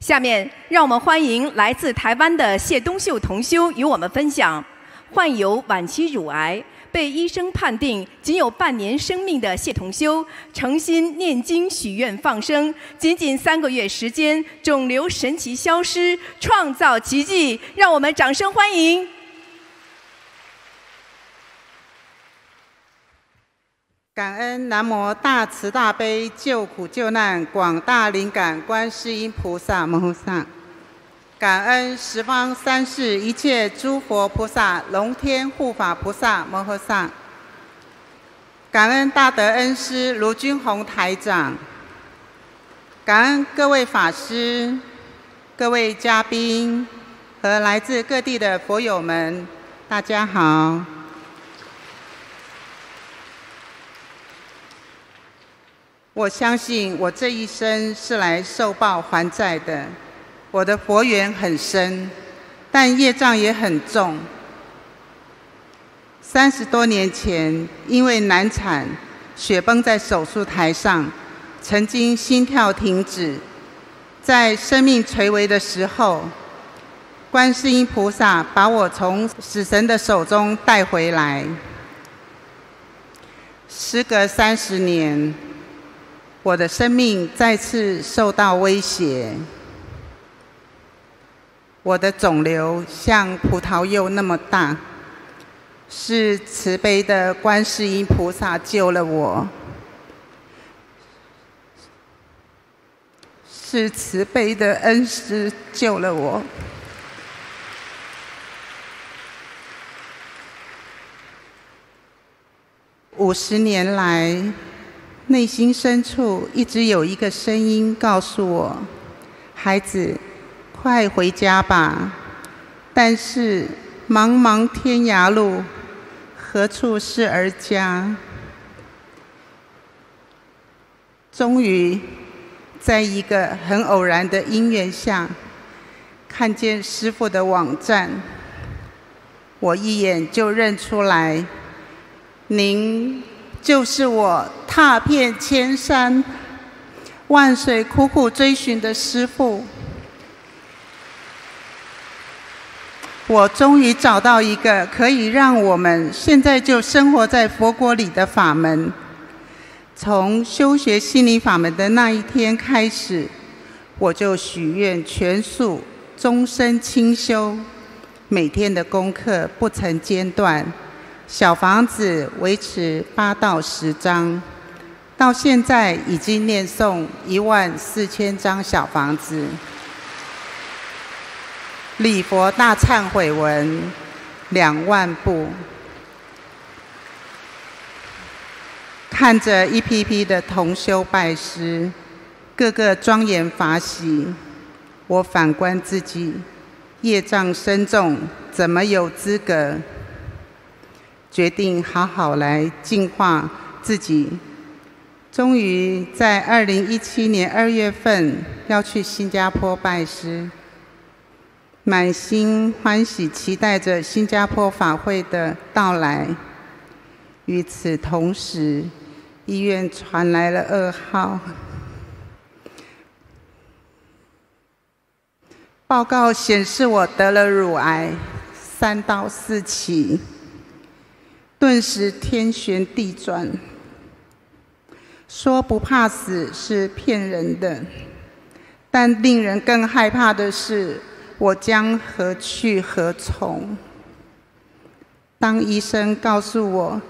下面让我们欢迎来自台湾的谢东秀同修与我们分享，患有晚期乳癌。被医生判定仅有半年生命的谢同修，诚心念经许愿放生，仅仅三个月时间，肿瘤神奇消失，创造奇迹，让我们掌声欢迎！感恩南无大慈大悲救苦救难广大灵感观世音菩萨摩诃萨。感恩十方三世一切诸佛菩萨、龙天护法菩萨摩诃萨。感恩大德恩师卢军宏台长。感恩各位法师、各位嘉宾和来自各地的佛友们，大家好。我相信我这一生是来受报还债的。我的佛缘很深，但业障也很重。三十多年前，因为难产，血崩在手术台上，曾经心跳停止，在生命垂危的时候，观世音菩萨把我从死神的手中带回来。时隔三十年，我的生命再次受到威胁。我的肿瘤像葡萄柚那么大，是慈悲的观世音菩萨救了我，是慈悲的恩师救了我。五十年来，内心深处一直有一个声音告诉我：孩子。快回家吧！但是茫茫天涯路，何处是儿家？终于，在一个很偶然的因缘下，看见师傅的网站，我一眼就认出来，您就是我踏遍千山万水苦苦追寻的师傅。我终于找到一个可以让我们现在就生活在佛国里的法门。从修学心灵法门的那一天开始，我就许愿全素、终身清修，每天的功课不曾间断，小房子维持八到十张，到现在已经念诵一万四千张小房子。礼佛大忏悔文两万部，看着一批批的同修拜师，个个庄严法喜，我反观自己，业障深重，怎么有资格？决定好好来净化自己。终于在二零一七年二月份要去新加坡拜师。满心欢喜，期待着新加坡法会的到来。与此同时，医院传来了噩耗，报告显示我得了乳癌，三到四期。顿时天旋地转，说不怕死是骗人的，但令人更害怕的是。我将何去何从？当医生告诉我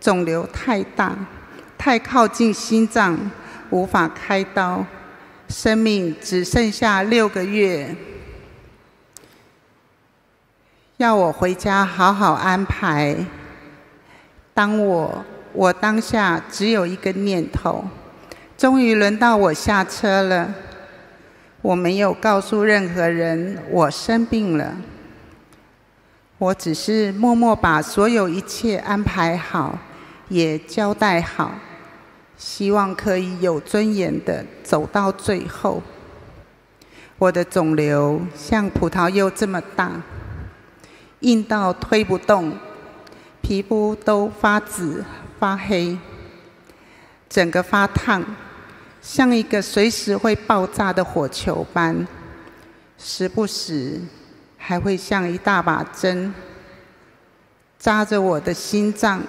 肿瘤太大、太靠近心脏，无法开刀，生命只剩下六个月，要我回家好好安排。当我我当下只有一个念头：终于轮到我下车了。我没有告诉任何人我生病了，我只是默默把所有一切安排好，也交代好，希望可以有尊严的走到最后。我的肿瘤像葡萄柚这么大，硬到推不动，皮肤都发紫发黑，整个发烫。像一个随时会爆炸的火球般，时不时还会像一大把针扎着我的心脏，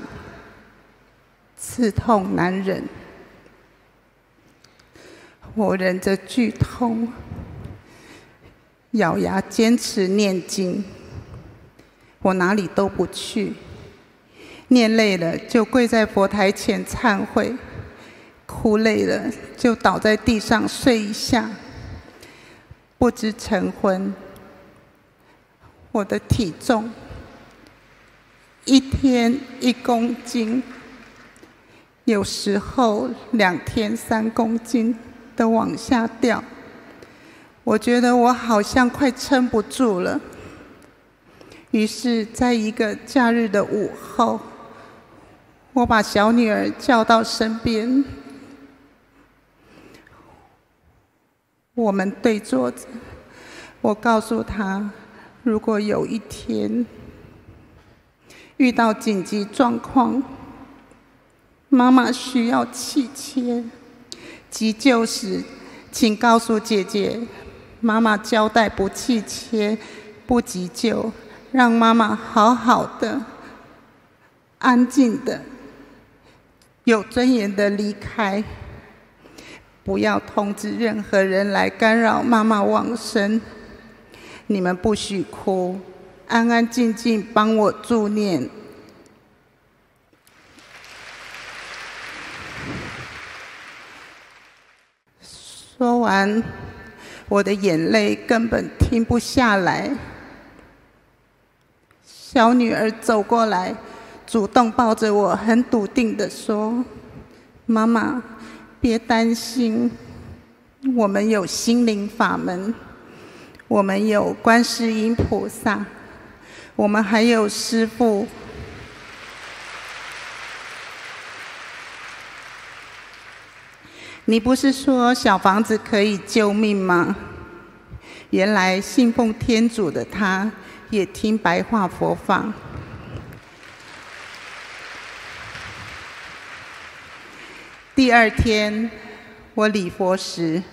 刺痛难忍。我忍着剧痛，咬牙坚持念经。我哪里都不去，念累了就跪在佛台前忏悔，哭累了就倒在地上睡一下。不知晨昏，我的体重一天一公斤，有时候两天三公斤的往下掉。我觉得我好像快撑不住了。于是，在一个假日的午后，我把小女儿叫到身边，我们对坐着。我告诉她，如果有一天遇到紧急状况，妈妈需要气切、急救时，请告诉姐姐，妈妈交代不气切、不急救。让妈妈好好的、安静的、有尊严的离开，不要通知任何人来干扰妈妈往生。你们不许哭，安安静静帮我助念。说完，我的眼泪根本停不下来。小女儿走过来，主动抱着我，很笃定的说：“妈妈，别担心，我们有心灵法门，我们有观世音菩萨，我们还有师父。你不是说小房子可以救命吗？原来信奉天主的他。”也听白话佛法。第二天，我礼佛时，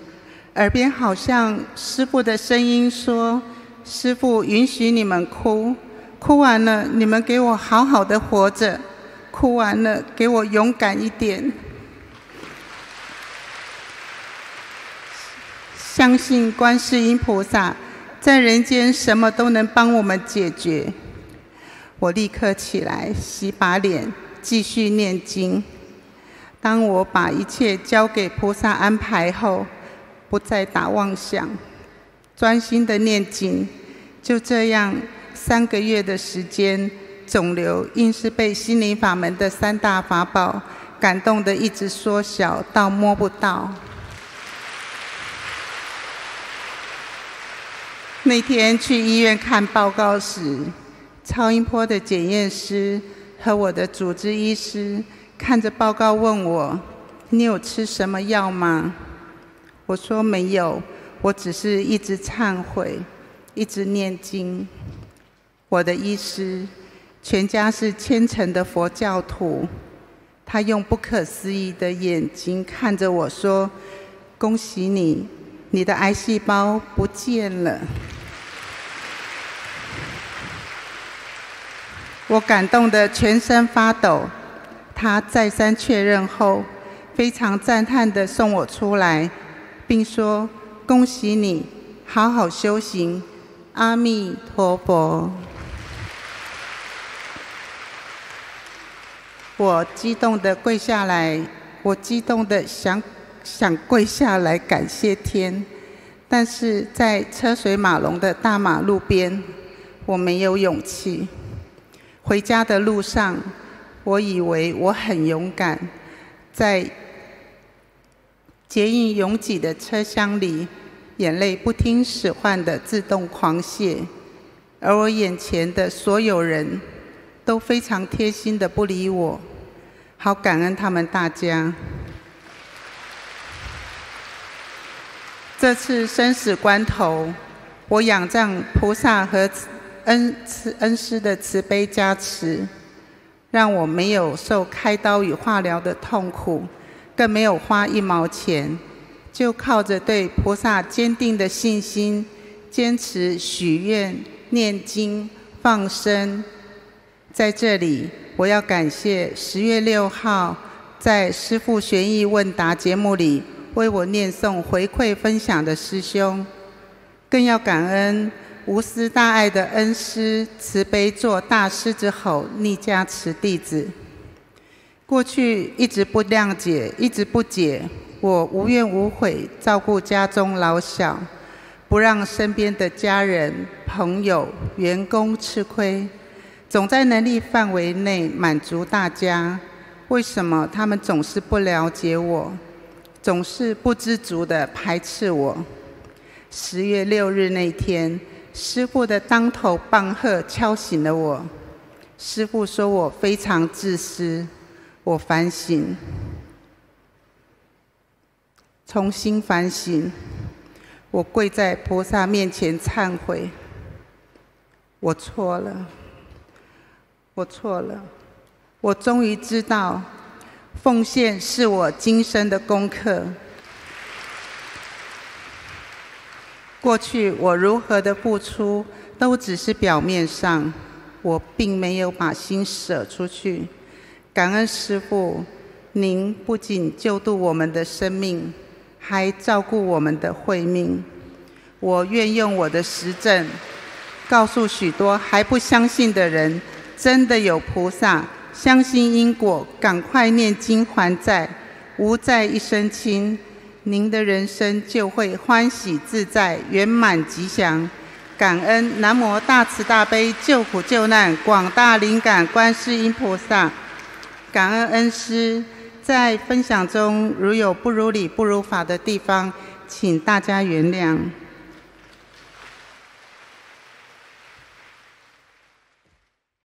耳边好像师傅的声音说：“师傅允许你们哭，哭完了你们给我好好的活着，哭完了给我勇敢一点，相信观世音菩萨。”在人间，什么都能帮我们解决。我立刻起来，洗把脸，继续念经。当我把一切交给菩萨安排后，不再打妄想，专心的念经。就这样，三个月的时间，肿瘤硬是被心灵法门的三大法宝感动的，一直缩小到摸不到。那天去医院看报告时，超音波的检验师和我的主治医师看着报告问我：“你有吃什么药吗？”我说：“没有，我只是一直忏悔，一直念经。”我的医师全家是虔诚的佛教徒，他用不可思议的眼睛看着我说：“恭喜你，你的癌细胞不见了。”我感动得全身发抖。他再三确认后，非常赞叹地送我出来，并说：“恭喜你，好好修行，阿弥陀佛。”我激动地跪下来，我激动地想想跪下来感谢天，但是在车水马龙的大马路边，我没有勇气。回家的路上，我以为我很勇敢，在捷运拥挤的车厢里，眼泪不听使唤的自动狂泻，而我眼前的所有人都非常贴心的不理我，好感恩他们大家。这次生死关头，我仰仗菩萨和。恩慈恩师的慈悲加持，让我没有受开刀与化疗的痛苦，更没有花一毛钱，就靠着对菩萨坚定的信心，坚持许愿、念经、放生。在这里，我要感谢十月六号在师父玄义问答节目里为我念诵回馈分享的师兄，更要感恩无私大爱的恩师慈悲做大师之吼逆加持弟子。过去一直不谅解，一直不解，我无怨无悔照顾家中老小，不让身边的家人、朋友、员工吃亏。总在能力范围内满足大家，为什么他们总是不了解我，总是不知足的排斥我？十月六日那天，师父的当头棒喝敲醒了我。师父说我非常自私，我反省，重新反省，我跪在菩萨面前忏悔，我错了。我错了，我终于知道，奉献是我今生的功课。过去我如何的付出，都只是表面上，我并没有把心舍出去。感恩师父，您不仅救度我们的生命，还照顾我们的慧命。我愿用我的实证，告诉许多还不相信的人。真的有菩萨，相信因果，赶快念经还债，无债一身轻，您的人生就会欢喜自在、圆满吉祥。感恩南无大慈大悲救苦救难广大灵感观世音菩萨，感恩恩师。在分享中如有不如理、不如法的地方，请大家原谅。